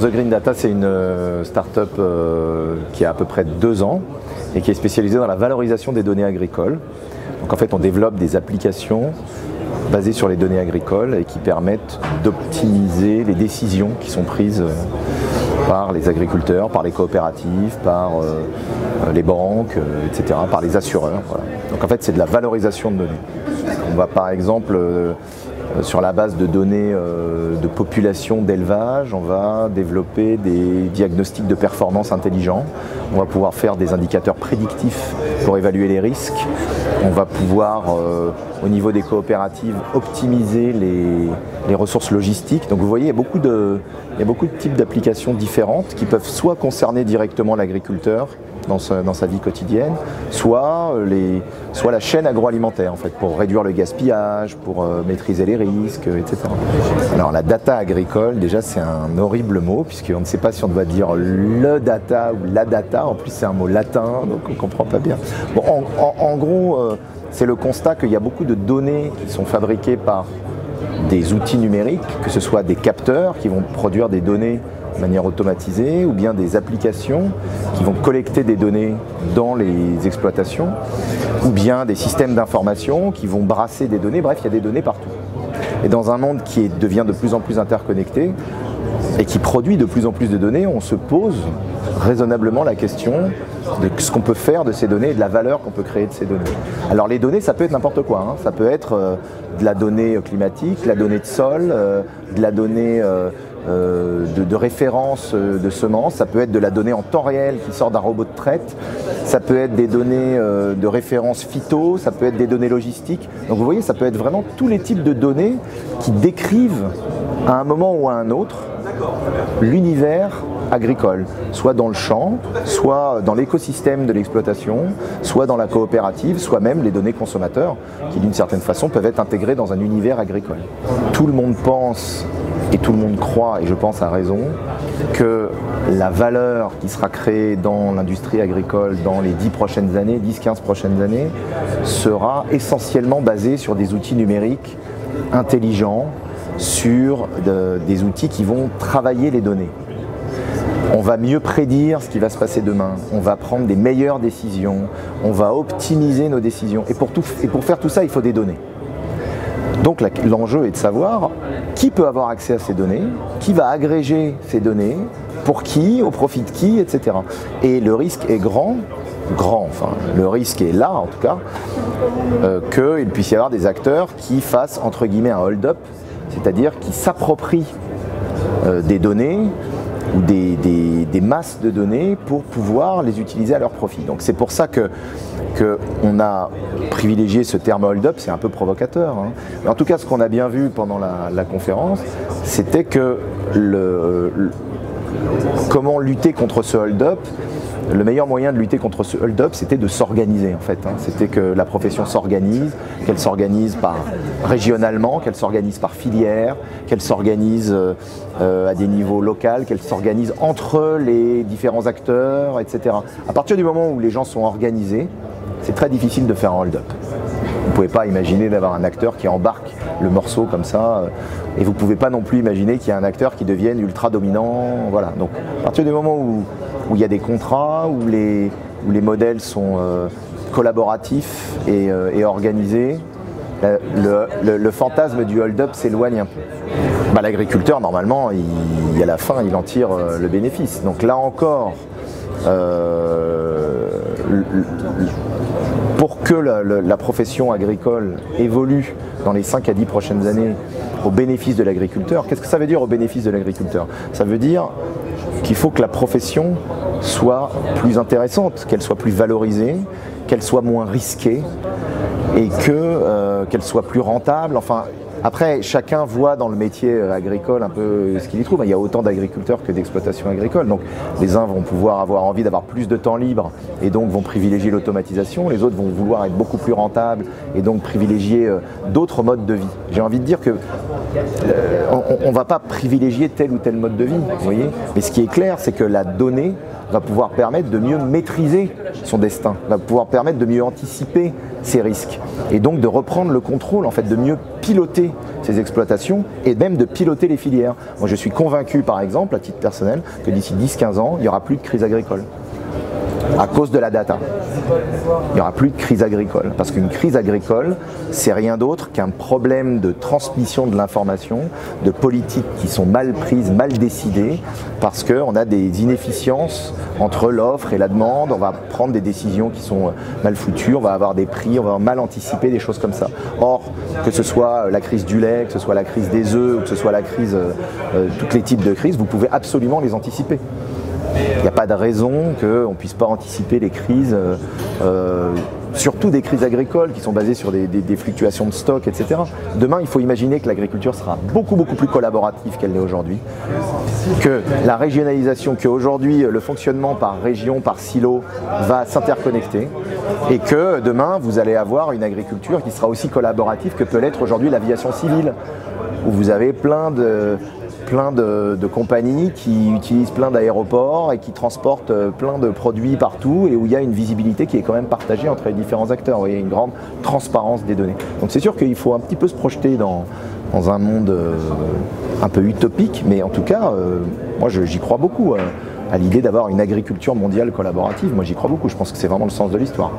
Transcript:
The Green Data, c'est une euh, start-up euh, qui a à peu près deux ans et qui est spécialisée dans la valorisation des données agricoles. Donc en fait, on développe des applications basées sur les données agricoles et qui permettent d'optimiser les décisions qui sont prises euh, par les agriculteurs, par les coopératives, par les banques, etc., par les assureurs. Donc en fait, c'est de la valorisation de données. On va par exemple sur la base de données euh, de population d'élevage, on va développer des diagnostics de performance intelligents. On va pouvoir faire des indicateurs prédictifs pour évaluer les risques. On va pouvoir, euh, au niveau des coopératives, optimiser les, ressources logistiques. Donc vous voyez, il y a beaucoup de types d'applications différentes qui peuvent soit concerner directement l'agriculteur, dans sa, vie quotidienne, soit, euh, la chaîne agroalimentaire pour réduire le gaspillage, pour euh, maîtriser les risques, etc. Alors la data agricole, déjà c'est un horrible mot, puisqu'on ne sait pas si on doit dire le data ou la data, en plus c'est un mot latin, donc on ne comprend pas bien. En, gros, euh, c'est le constat qu'il y a beaucoup de données qui sont fabriquées par des outils numériques, que ce soit des capteurs qui vont produire des données de manière automatisée ou bien des applications qui vont collecter des données dans les exploitations ou bien des systèmes d'information qui vont brasser des données. Bref, il y a des données partout. Et dans un monde qui devient de plus en plus interconnecté et qui produit de plus en plus de données, on se pose raisonnablement la question de ce qu'on peut faire de ces données et de la valeur qu'on peut créer de ces données. Alors les données, ça peut être n'importe quoi. Hein. Ça peut être euh, de la donnée climatique, de la donnée de sol, euh, de la donnée euh, euh, de, référence euh, de semences, ça peut être de la donnée en temps réel qui sort d'un robot de traite, ça peut être des données euh, de référence phyto, ça peut être des données logistiques. Donc vous voyez, ça peut être vraiment tous les types de données qui décrivent à un moment ou à un autre l'univers agricole, soit dans le champ, soit dans l'écosystème de l'exploitation, soit dans la coopérative, soit même les données consommateurs, qui d'une certaine façon peuvent être intégrées dans un univers agricole. Tout le monde pense et tout le monde croit, et je pense à raison, que la valeur qui sera créée dans l'industrie agricole dans les 10 prochaines années, 10-15 prochaines années, sera essentiellement basée sur des outils numériques intelligents, sur des outils qui vont travailler les données. On va mieux prédire ce qui va se passer demain, on va prendre des meilleures décisions, on va optimiser nos décisions. Et pour, faire tout ça, il faut des données. Donc l'enjeu est de savoir qui peut avoir accès à ces données, qui va agréger ces données, pour qui, au profit de qui, etc. Et le risque est grand, grand, enfin le risque est là en tout cas, euh, qu'il puisse y avoir des acteurs qui fassent entre guillemets un hold-up, c'est-à-dire qui s'approprient euh, des données ou des, masses de données pour pouvoir les utiliser à leur profit. Donc c'est pour ça que qu'on a privilégié ce terme hold-up, c'est un peu provocateur. Hein. Mais en tout cas, ce qu'on a bien vu pendant la, conférence, c'était que le, comment lutter contre ce hold-up le meilleur moyen de lutter contre ce hold-up, c'était de s'organiser en fait. Hein. C'était que la profession s'organise, qu'elle s'organise par régionalement, qu'elle s'organise par filière, qu'elle s'organise euh, à des niveaux locaux, qu'elle s'organise entre les différents acteurs, etc. À partir du moment où les gens sont organisés, c'est très difficile de faire un hold-up. Vous ne pouvez pas imaginer d'avoir un acteur qui embarque le morceau comme ça, euh, et vous ne pouvez pas non plus imaginer qu'il y a un acteur qui devienne ultra dominant. Voilà. Donc à partir du moment où où il y a des contrats, où les, où les modèles sont euh, collaboratifs et, euh, organisés, euh, le, fantasme du hold-up s'éloigne un peu. Bah, l'agriculteur, normalement, il, à la fin, il en tire le bénéfice. Donc là encore, pour que la, profession agricole évolue dans les 5 à 10 prochaines années au bénéfice de l'agriculteur, qu'est-ce que ça veut dire au bénéfice de l'agriculteur? Ça veut dire qu'il faut que la profession soit plus intéressante, qu'elle soit plus valorisée, qu'elle soit moins risquée et euh, qu'elle soit plus rentable. Enfin, après, chacun voit dans le métier euh, agricole un peu ce qu'il y trouve. Il y a autant d'agriculteurs que d'exploitations agricoles. Donc les uns vont pouvoir avoir envie d'avoir plus de temps libre et donc vont privilégier l'automatisation. Les autres vont vouloir être beaucoup plus rentables et donc privilégier euh, d'autres modes de vie. J'ai envie de dire que on ne va pas privilégier tel ou tel mode de vie, vous. Mais ce qui est clair, c'est que la donnée va pouvoir permettre de mieux maîtriser son destin, va pouvoir permettre de mieux anticiper ses risques et donc de reprendre le contrôle, en fait, de mieux piloter ces exploitations et même de piloter les filières. Moi, je suis convaincu, par exemple, à titre personnel, que d'ici 10-15 ans, il n'y aura plus de crise agricole à cause de la data. Il n'y aura plus de crise agricole. Parce qu'une crise agricole, c'est rien d'autre qu'un problème de transmission de l'information, de politiques qui sont mal prises, mal décidées, parce qu'on a des inefficiences entre l'offre et la demande, on va prendre des décisions qui sont mal foutues, on va avoir des prix, on va mal anticiper des choses comme ça. Or, que ce soit la crise du lait, que ce soit la crise des œufs, que ce soit la crise, euh, euh, tous les types de crises, vous pouvez absolument les anticiper. Il n'y a pas de raison qu'on ne puisse pas anticiper les crises, euh, euh, surtout des crises agricoles qui sont basées sur des, fluctuations de stock, etc. Demain, il faut imaginer que l'agriculture sera beaucoup beaucoup plus collaborative qu'elle l'est aujourd'hui, que la régionalisation, qu'aujourd'hui le fonctionnement par région, par silo va s'interconnecter et que demain, vous allez avoir une agriculture qui sera aussi collaborative que peut l'être aujourd'hui l'aviation civile où vous avez plein de, plein de, compagnies qui utilisent plein d'aéroports et qui transportent euh, plein de produits partout et où il y a une visibilité qui est quand même partagée entre les différents acteurs. Il y a une grande transparence des données. Donc c'est sûr qu'il faut un petit peu se projeter dans, un monde euh, un peu utopique, mais en tout cas, euh, moi j'y crois beaucoup à l'idée d'avoir une agriculture mondiale collaborative. Moi j'y crois beaucoup, je pense que c'est vraiment le sens de l'histoire.